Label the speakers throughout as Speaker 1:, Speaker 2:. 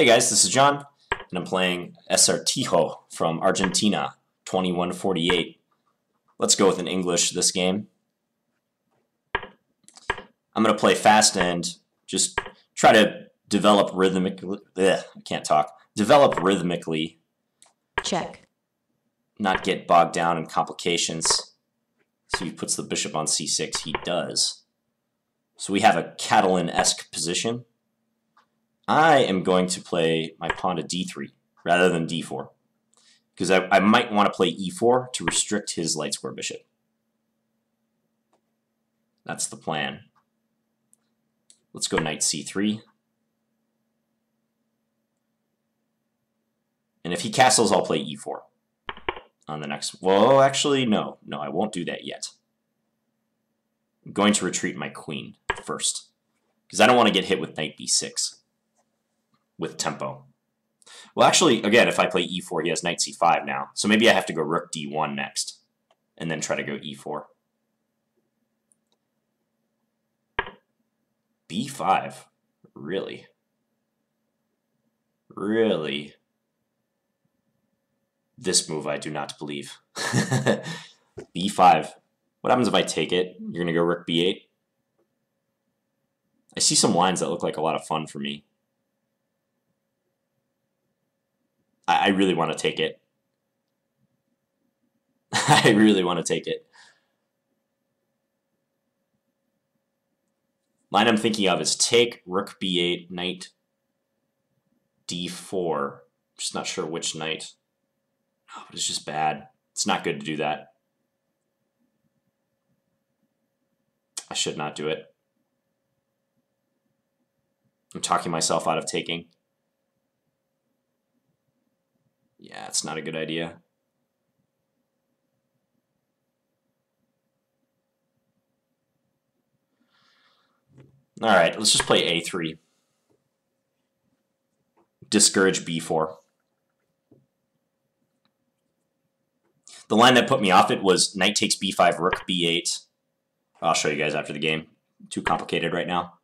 Speaker 1: Hey guys, this is John, and I'm playing Acertijo from Argentina, 2148. Let's go with an English this game. I'm going to play fast and just try to develop rhythmically. Ugh, I can't talk. Develop rhythmically.
Speaker 2: Check.
Speaker 1: Not get bogged down in complications. So he puts the bishop on c6. He does. So we have a Catalan-esque position. I am going to play my pawn to d3 rather than d4 because I, I might want to play e4 to restrict his light square bishop. That's the plan. Let's go knight c3. And if he castles, I'll play e4 on the next. Well, actually, no. No, I won't do that yet. I'm going to retreat my queen first because I don't want to get hit with knight b6 with tempo. Well, actually, again, if I play e4, he has knight c5 now. So maybe I have to go rook d1 next, and then try to go e4. b5? Really? Really? This move I do not believe. b5. What happens if I take it? You're going to go rook b8? I see some lines that look like a lot of fun for me. I, I really want to take it. I really want to take it. Line I'm thinking of is take rook b8, knight d4. Just not sure which knight. Oh, but it's just bad. It's not good to do that. I should not do it. I'm talking myself out of taking. Yeah, it's not a good idea. All right, let's just play a3. Discourage b4. The line that put me off it was knight takes b5, rook b8. I'll show you guys after the game. Too complicated right now.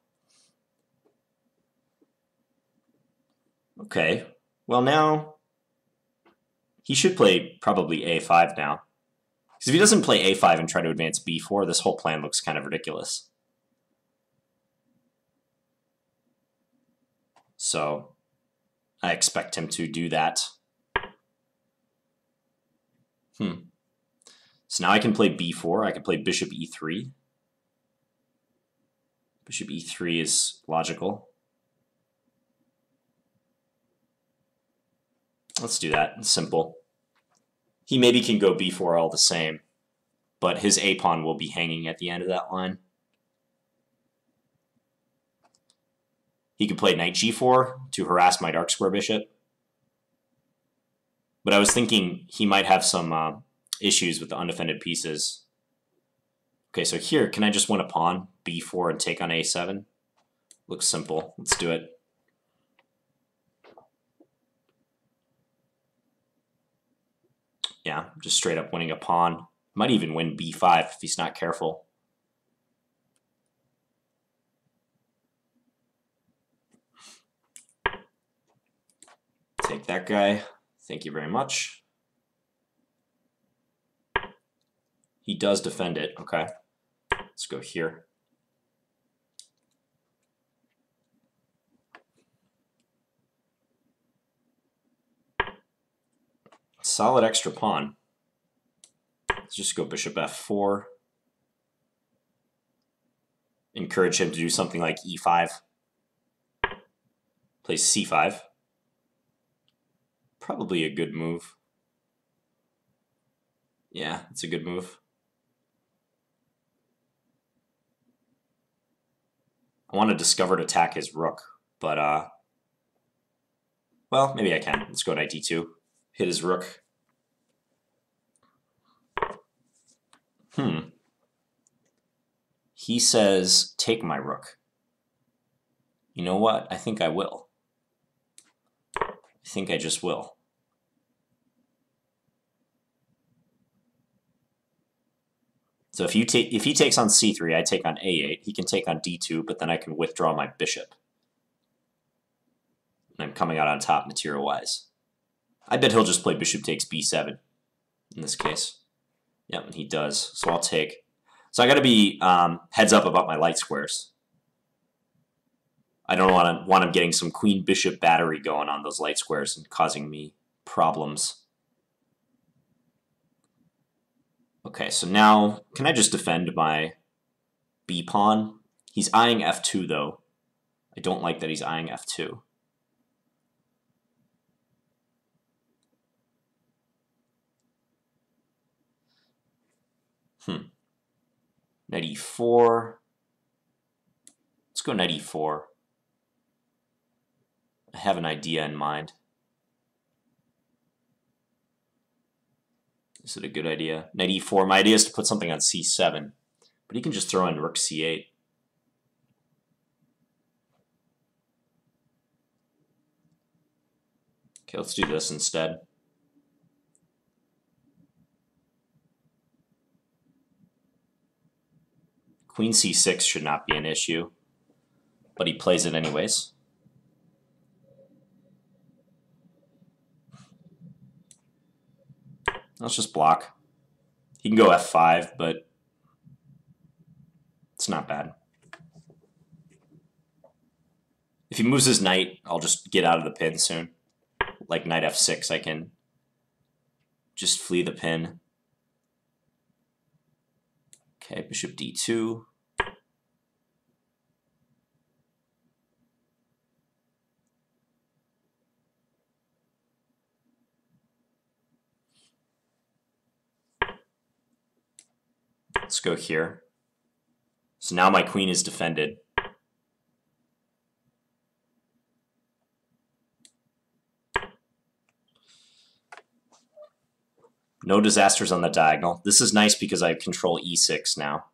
Speaker 1: Okay, well now he should play probably a5 now. Because if he doesn't play a5 and try to advance b4, this whole plan looks kind of ridiculous. So I expect him to do that. Hmm. So now I can play b4. I can play bishop e3. Bishop e3 is logical. Let's do that. It's simple. He maybe can go b4 all the same, but his a pawn will be hanging at the end of that line. He could play knight g4 to harass my dark square bishop. But I was thinking he might have some uh, issues with the undefended pieces. Okay, so here, can I just win a pawn, b4, and take on a7? Looks simple. Let's do it. Yeah, just straight up winning a pawn. Might even win b5 if he's not careful. Take that guy. Thank you very much. He does defend it. Okay. Let's go here. Solid extra pawn. Let's just go bishop f4. Encourage him to do something like e5. Plays c5. Probably a good move. Yeah, it's a good move. I want to discover to attack his rook, but, uh, well, maybe I can. Let's go knight d2 hit his rook. Hmm. He says, take my rook. You know what? I think I will. I think I just will. So if you take if he takes on c3, I take on a8. He can take on d2, but then I can withdraw my bishop. And I'm coming out on top material-wise. I bet he'll just play bishop takes b7 in this case. Yep, he does. So I'll take. So I got to be um, heads up about my light squares. I don't want to want him getting some queen bishop battery going on those light squares and causing me problems. Okay, so now can I just defend my b pawn? He's eyeing f2 though. I don't like that he's eyeing f2. Hmm. Knight e4. Let's go knight e4. I have an idea in mind. Is it a good idea? Knight e4. My idea is to put something on c7. But he can just throw in rook c8. Okay, let's do this instead. Queen c6 should not be an issue, but he plays it anyways. Let's just block. He can go f5, but it's not bad. If he moves his knight, I'll just get out of the pin soon. Like knight f6, I can just flee the pin. Okay, bishop d2. Let's go here. So now my queen is defended. No disasters on the diagonal. This is nice because I control e6 now.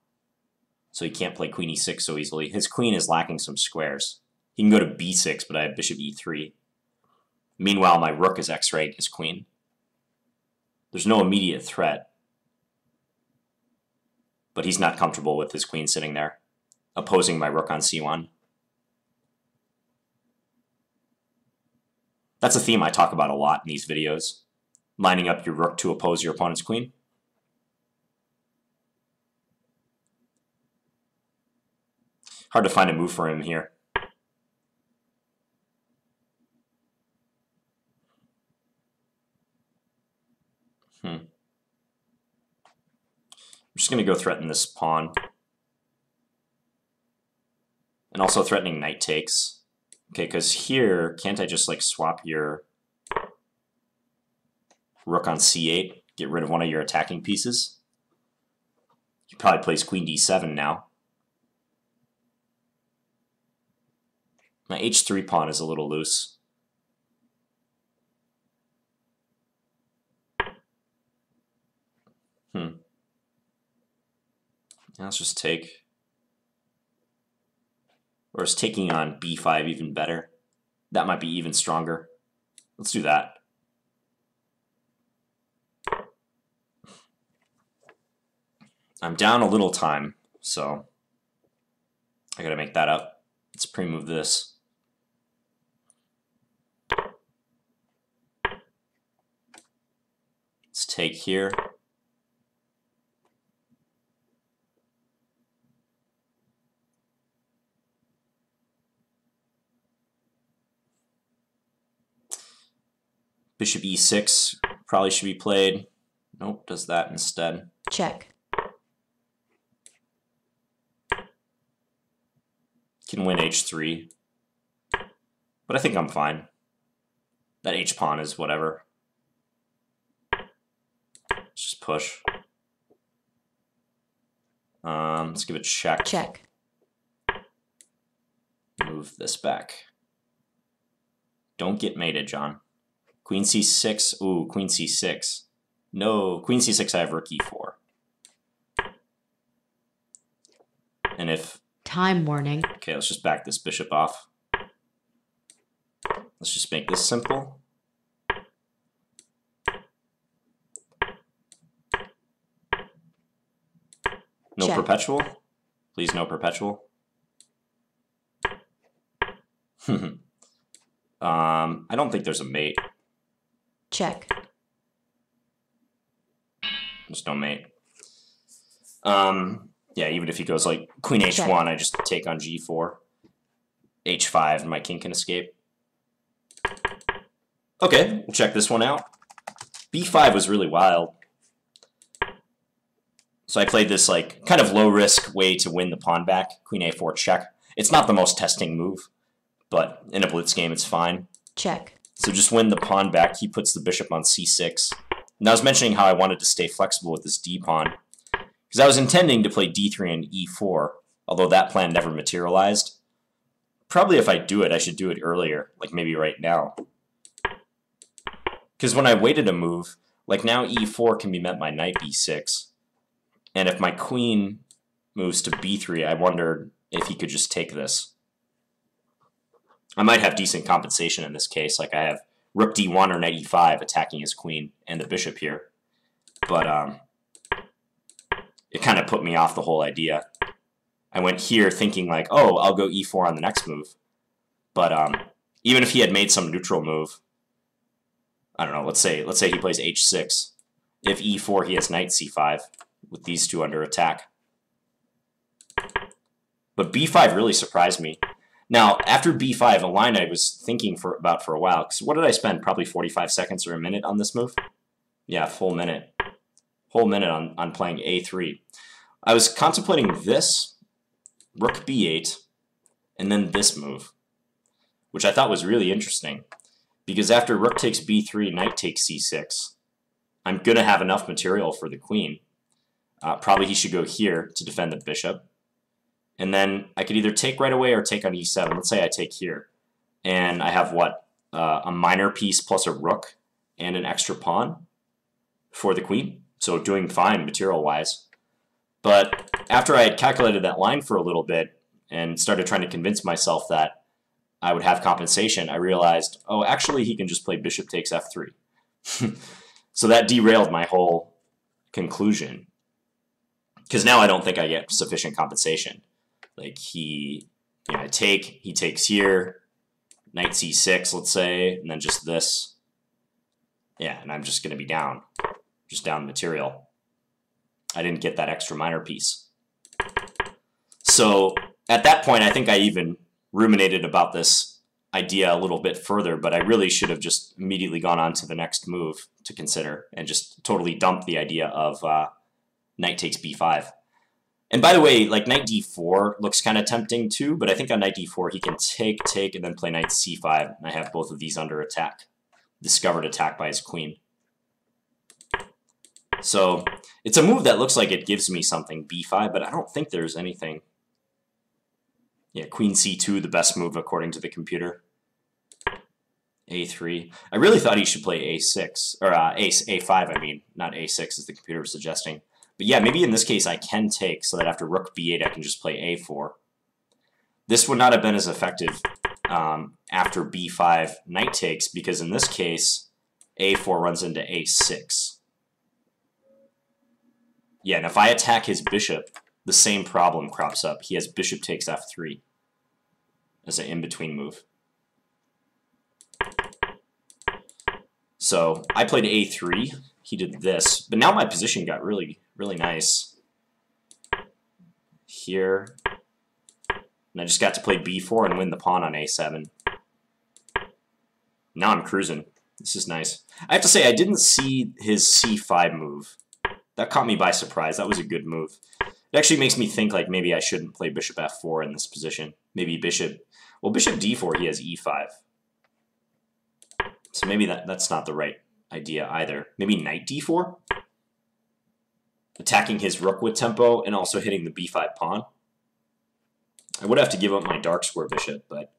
Speaker 1: So he can't play queen e6 so easily. His queen is lacking some squares. He can go to b6, but I have bishop e3. Meanwhile, my rook is x-rayed his queen. There's no immediate threat. But he's not comfortable with his queen sitting there, opposing my rook on c1. That's a theme I talk about a lot in these videos lining up your rook to oppose your opponent's queen. Hard to find a move for him here. Hmm. I'm just going to go threaten this pawn. And also threatening knight takes. Okay, because here, can't I just like swap your rook on c8, get rid of one of your attacking pieces. He probably plays queen d7 now. My h3 pawn is a little loose. Hmm. Now let's just take. Or is taking on b5 even better? That might be even stronger. Let's do that. I'm down a little time, so I gotta make that up. Let's pre-move this. Let's take here. Bishop e6 probably should be played. Nope, does that instead.
Speaker 2: Check.
Speaker 1: Can win h3. But I think I'm fine. That h-pawn is whatever. Let's just push. Um, let's give it check.
Speaker 2: Check.
Speaker 1: Move this back. Don't get mated, John. Queen c6. Ooh, queen c6. No, queen c6, I have rook e4. And if
Speaker 2: Time warning.
Speaker 1: Okay, let's just back this bishop off. Let's just make this simple. No
Speaker 2: Check.
Speaker 1: perpetual. Please no perpetual. Um, I don't think there's a mate.
Speaker 2: Check.
Speaker 1: There's no mate. Um, yeah, even if he goes like queen h1,
Speaker 2: Check.
Speaker 1: I just take on g4. h5, and my king can escape. Okay, we'll check this one out. b5 was really wild. So I played this like kind of low risk way to win the pawn back. Queen a4 check. It's not the most testing move, but in a blitz game it's fine.
Speaker 2: Check.
Speaker 1: So just win the pawn back. He puts the bishop on c6. And I was mentioning how I wanted to stay flexible with this d pawn. Because I was intending to play d3 and e4, although that plan never materialized. Probably if I do it, I should do it earlier, like maybe right now. Because when I waited a move, like now e4 can be met by knight b6. And if my queen moves to b3, I wondered if he could just take this. I might have decent compensation in this case, like I have rook d1 or knight e5 attacking his queen and the bishop here. But um, it kind of put me off the whole idea. I went here thinking like, oh, I'll go e4 on the next move. But um, even if he had made some neutral move, I don't know, let's say let's say he plays h6. If e4, he has knight c5 with these two under attack. But b5 really surprised me. Now, after b5, a line I was thinking for about for a while, because what did I spend? Probably 45 seconds or a minute on this move? Yeah, full minute. Whole minute on, on playing a3. I was contemplating this, rook b8, and then this move, which I thought was really interesting. Because after rook takes b3, knight takes c6, I'm going to have enough material for the queen. Uh, probably he should go here to defend the bishop. And then I could either take right away or take on e7. Let's say I take here. And I have what? Uh, a minor piece plus a rook and an extra pawn for the queen. So doing fine material-wise. But after I had calculated that line for a little bit and started trying to convince myself that I would have compensation, I realized, oh, actually he can just play bishop takes f3. so that derailed my whole conclusion. Because now I don't think I get sufficient compensation. Like he, you know, I take, he takes here, knight c6, let's say, and then just this. Yeah, and I'm just going to be down, just down material. I didn't get that extra minor piece. So at that point, I think I even ruminated about this idea a little bit further, but I really should have just immediately gone on to the next move to consider and just totally dumped the idea of uh, knight takes b5. And by the way, like knight d4 looks kind of tempting too, but I think on knight d4 he can take, take, and then play knight c5, and I have both of these under attack. Discovered attack by his queen. So it's a move that looks like it gives me something, b5, but I don't think there's anything. Yeah, queen c2, the best move according to the computer. a3. I really thought he should play a6, or uh, a, a5, I mean, not a6 as the computer was suggesting. But yeah, maybe in this case I can take so that after rook b8 I can just play a4. This would not have been as effective um, after b5 knight takes because in this case a4 runs into a6. Yeah, and if I attack his bishop, the same problem crops up. He has bishop takes f3 as an in-between move. So I played a3, he did this, but now my position got really, really nice. Here, and I just got to play b4 and win the pawn on a7. Now I'm cruising. This is nice. I have to say, I didn't see his c5 move. That caught me by surprise. That was a good move. It actually makes me think like maybe I shouldn't play bishop f4 in this position. Maybe bishop... Well, bishop d4, he has e5. So maybe that, that's not the right idea either. Maybe knight d4? Attacking his rook with tempo and also hitting the b5 pawn. I would have to give up my dark square bishop, but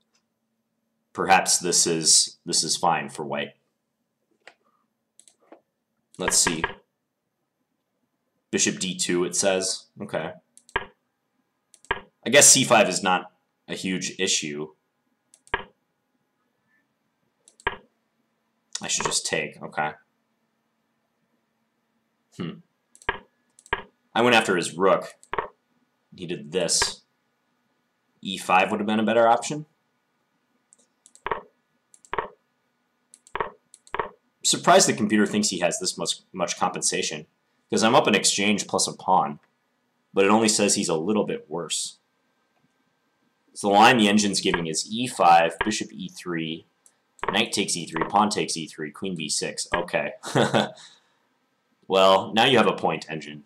Speaker 1: perhaps this is this is fine for white. Let's see. Bishop d2, it says. Okay. I guess c5 is not a huge issue. I should just take. Okay. Hmm. I went after his rook. He did this. e5 would have been a better option. surprised the computer thinks he has this much, much compensation, because I'm up an exchange plus a pawn, but it only says he's a little bit worse. So the line the engine's giving is e5, bishop e3, knight takes e3, pawn takes e3, queen b6. Okay. well, now you have a point, engine.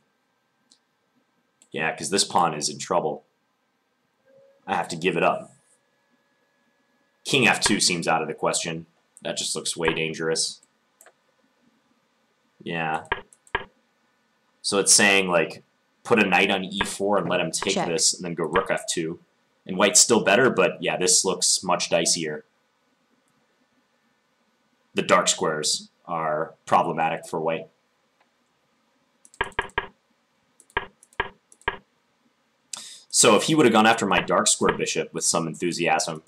Speaker 1: Yeah, because this pawn is in trouble. I have to give it up. King f2 seems out of the question. That just looks way dangerous. Yeah. So it's saying, like, put a knight on e4 and let him take
Speaker 2: Check.
Speaker 1: this, and then go rook f2. And white's still better, but yeah, this looks much dicier. The dark squares are problematic for white. So if he would have gone after my dark square bishop with some enthusiasm,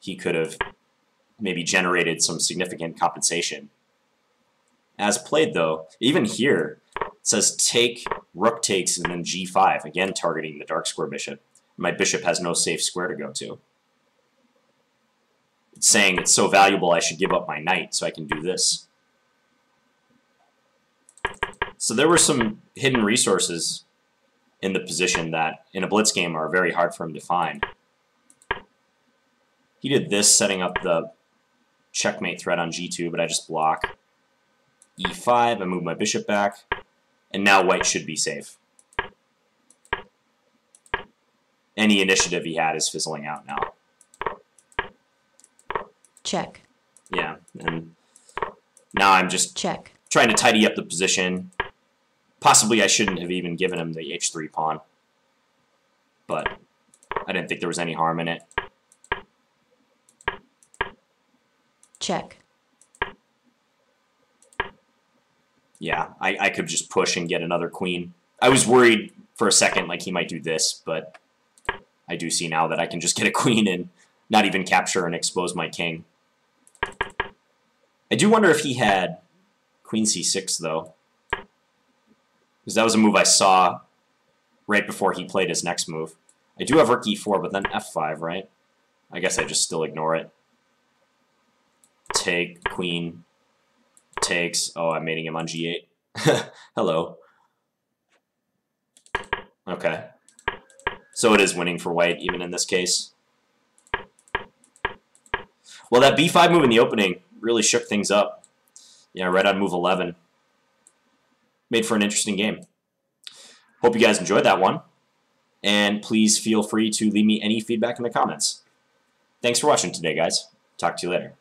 Speaker 1: he could have maybe generated some significant compensation. As played, though, even here, says take, rook takes, and then g5, again targeting the dark square bishop. My bishop has no safe square to go to. It's saying it's so valuable I should give up my knight so I can do this. So there were some hidden resources in the position that in a blitz game are very hard for him to find. He did this setting up the checkmate threat on g2, but I just block. e5, I move my bishop back, and now white should be safe. Any initiative he had is fizzling out now.
Speaker 2: Check.
Speaker 1: Yeah, and now I'm just
Speaker 2: Check.
Speaker 1: trying to tidy up the position. Possibly I shouldn't have even given him the h3 pawn, but I didn't think there was any harm in it.
Speaker 2: Check.
Speaker 1: Yeah, I, I could just push and get another queen. I was worried for a second like he might do this, but I do see now that I can just get a queen and not even capture and expose my king. I do wonder if he had queen c6 though. Because that was a move I saw right before he played his next move. I do have rook e4, but then f5, right? I guess I just still ignore it. Take, queen, takes. Oh, I'm mating him on g8. Hello. Okay. So it is winning for white, even in this case. Well, that b5 move in the opening really shook things up. Yeah, right on move 11. Made for an interesting game. Hope you guys enjoyed that one. And please feel free to leave me any feedback in the comments. Thanks for watching today, guys. Talk to you later.